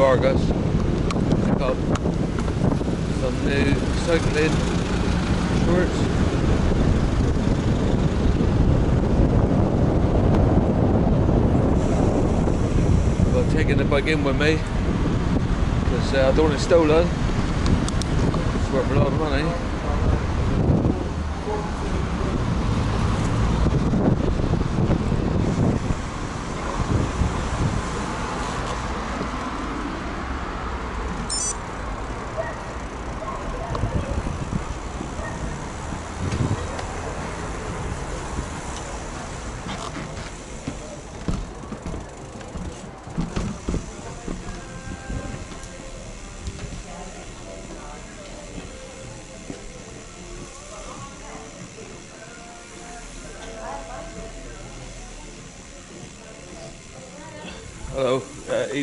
new Argos. Pick up some new cycling shorts. But taking the bike in with me because uh, I don't want it stolen. It's worth a lot of money.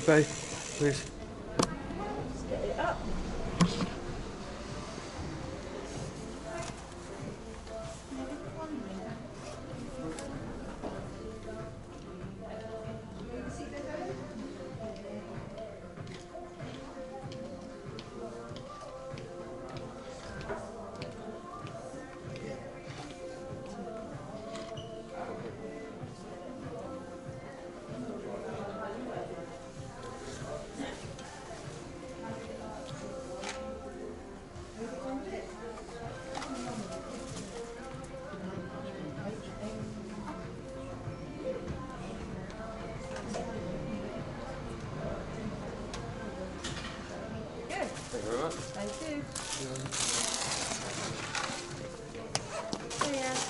eBay, please.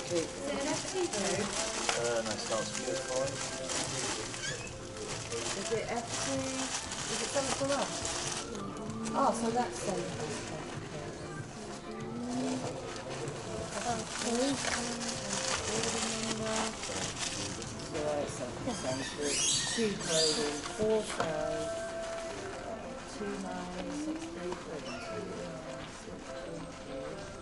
Uh, no, starts Is it FT? Is it something us? Oh, so that's then. Two clothing, four shows, two nine, six three three, two nine, six three three.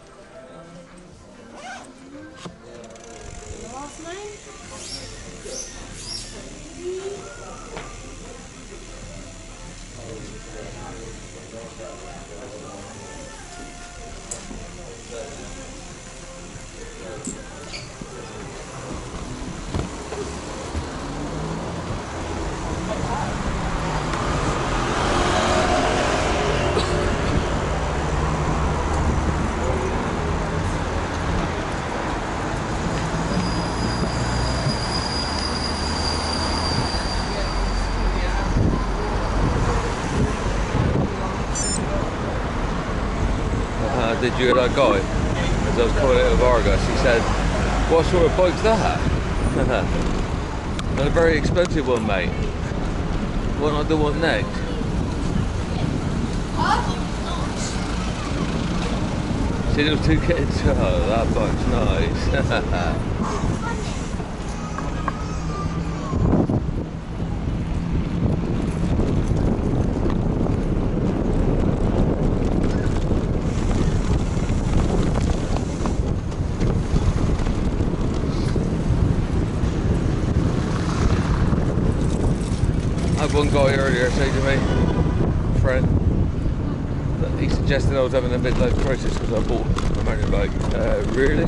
Did you hear that guy? As I was calling it of Argos, he said, what sort of bike's that? and a very expensive one, mate. Why not the one next? See those two kids? Oh, that bike's nice. one guy earlier say to me, friend, that he suggested I was having a midlife crisis because I bought a mountain bike. Uh, really? I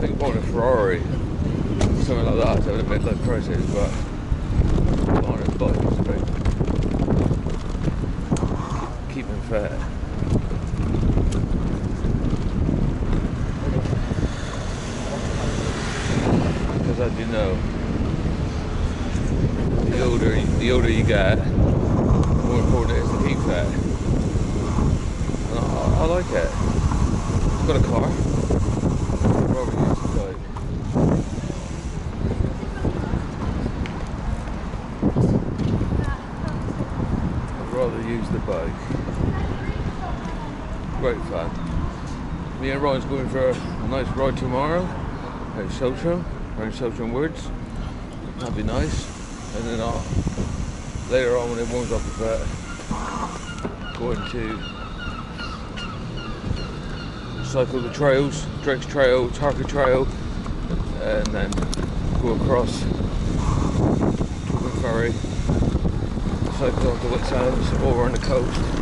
think I bought a Ferrari, something like that, having a midlife crisis, but buying a bike is about keep, keeping fair. Because as you know, the older the older you get, more important is to keep fit. And I, I, like it. I've got a car. I'd rather use the bike. The. Great fun. Me and Ryan's going for a nice ride tomorrow at Saltram, around Saltram Woods. That'd be nice. And then I'll, later on when it warms up a bit, going to cycle the trails, Drake's Trail, Tarka Trail, and then go across Torpoint Ferry, motorcycles onto Whitsands over on the coast.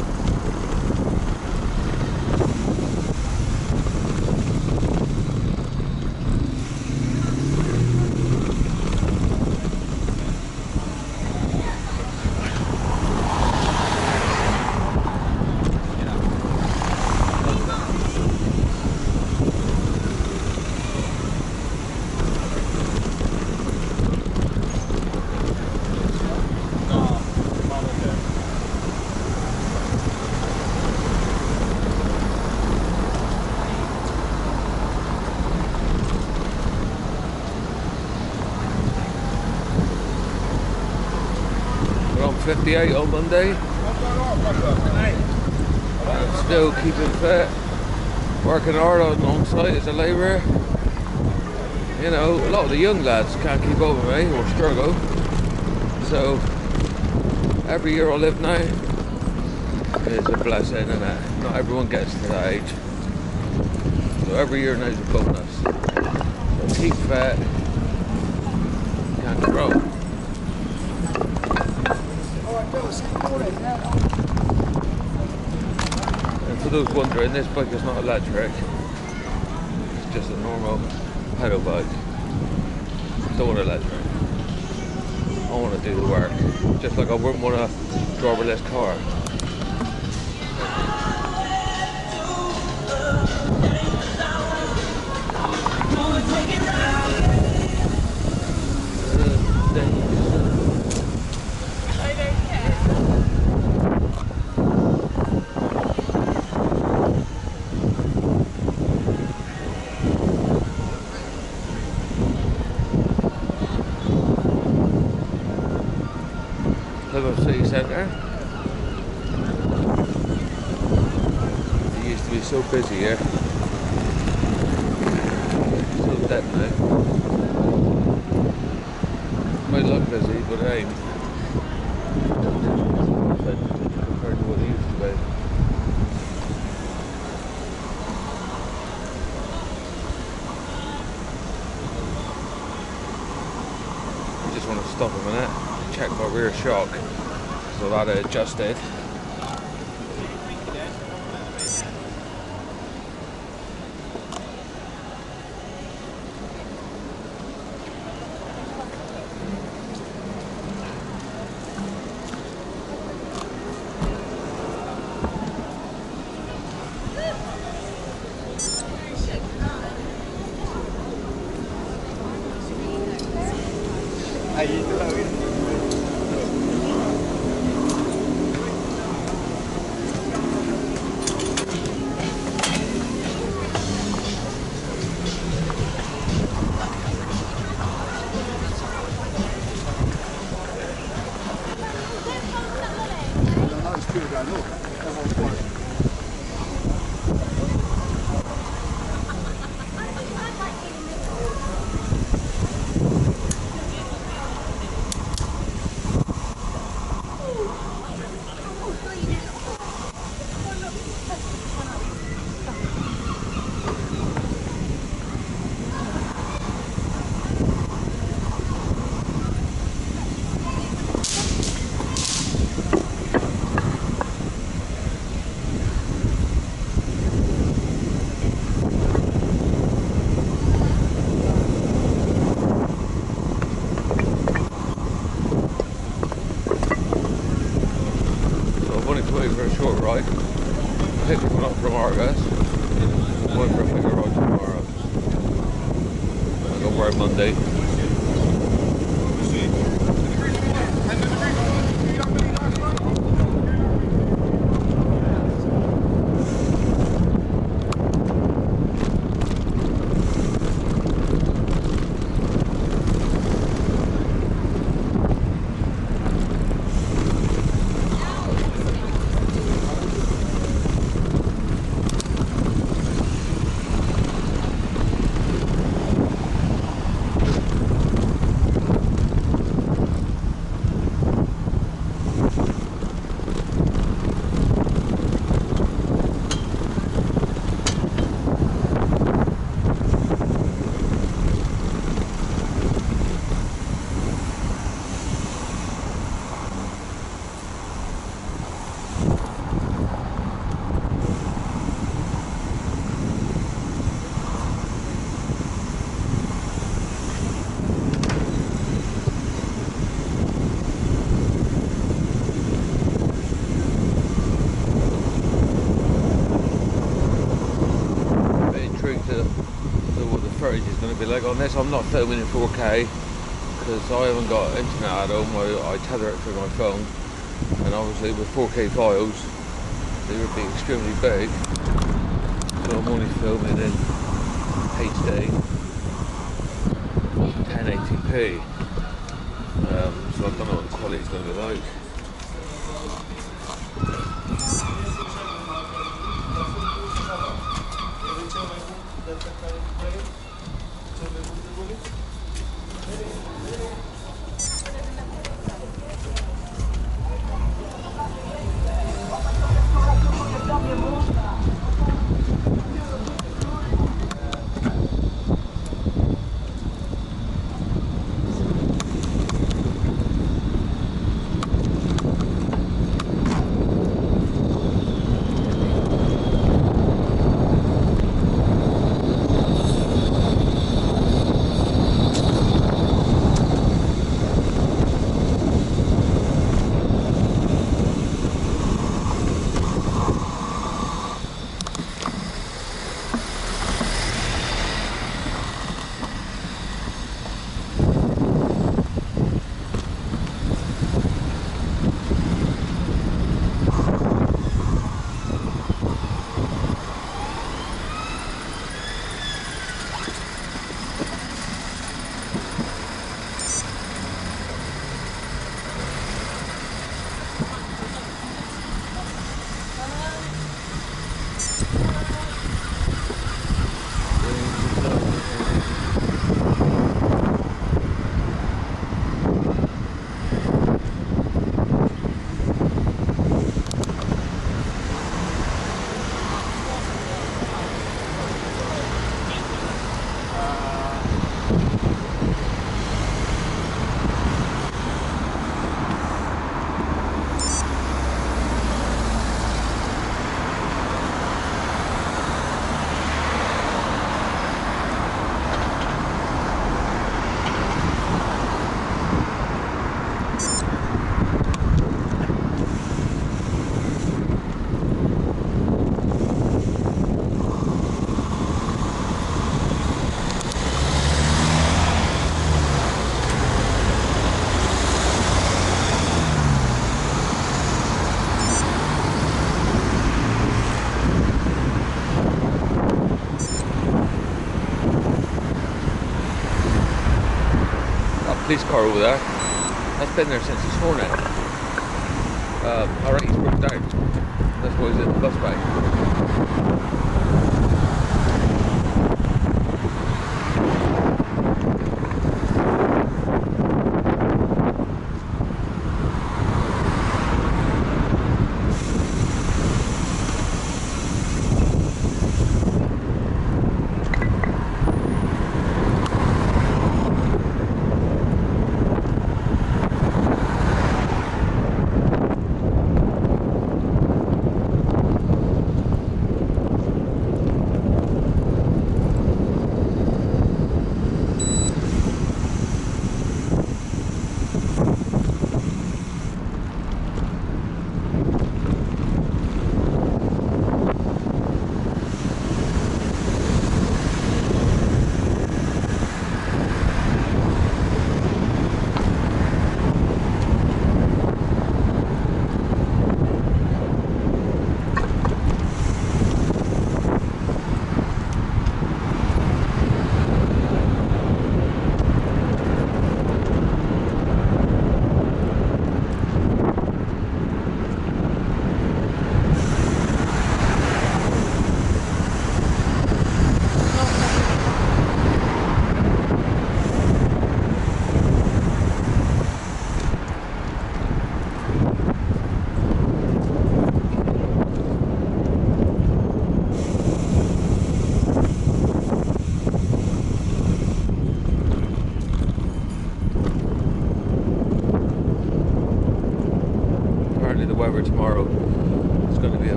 On 58 on Monday. Still keeping fit. Working hard on, on site as a labourer. You know, a lot of the young lads can't keep up with me or struggle. So, every year I live now is a blessing and not everyone gets to that age. So every year now's a bonus. So keep fit, can't grow. And for those wondering, this bike is not electric. It's just a normal pedal bike. Don't want electric. I want to do the work. Just like I wouldn't want to drive a driverless car. Plymouth City Centre. It used to be so busy here. So dead now. Might look busy, but it ain't. Compared to what it used to be. I just want to stop a minute, check my rear shock, so had adjusted. So I've only come out ride. Picked one up from Argos. Going for a bigger ride tomorrow. I go work Monday. Footage is going to be like on this. I'm not filming in 4K because I haven't got internet at home. I, I tether it through my phone, and obviously with 4K files, they would be extremely big. So I'm only filming in HD, 1080p. Um, so I don't know what the quality is going to be like. Police car over there. That's been there since this morning. Uh, I reckon he's broke down. That's why he's in the bus bay.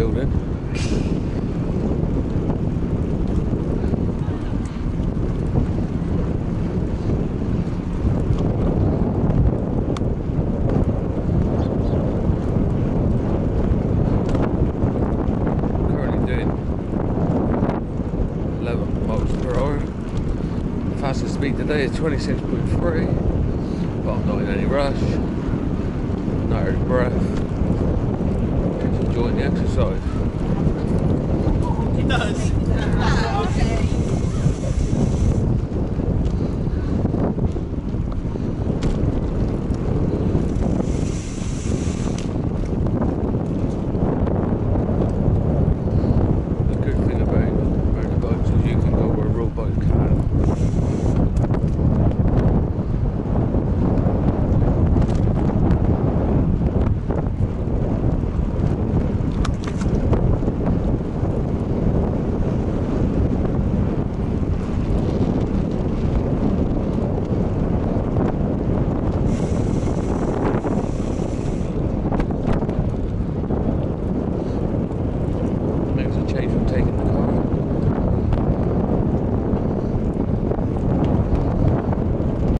building. Currently doing 11 miles per hour. Fastest speed today is 26.3, but I'm not in any rush. No breath. Enjoying the exercise. He does.